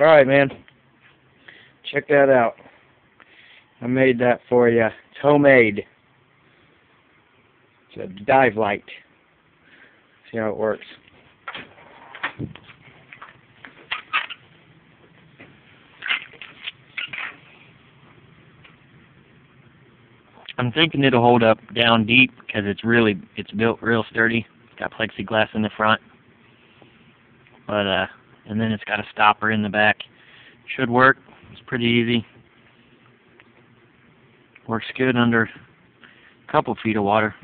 Alright, man. Check that out. I made that for you. It's homemade. It's a dive light. See how it works. I'm thinking it'll hold up down deep because it's really it's built real sturdy. It's got plexiglass in the front, but uh, and then it's got a stopper in the back. Should work. It's pretty easy. Works good under a couple feet of water.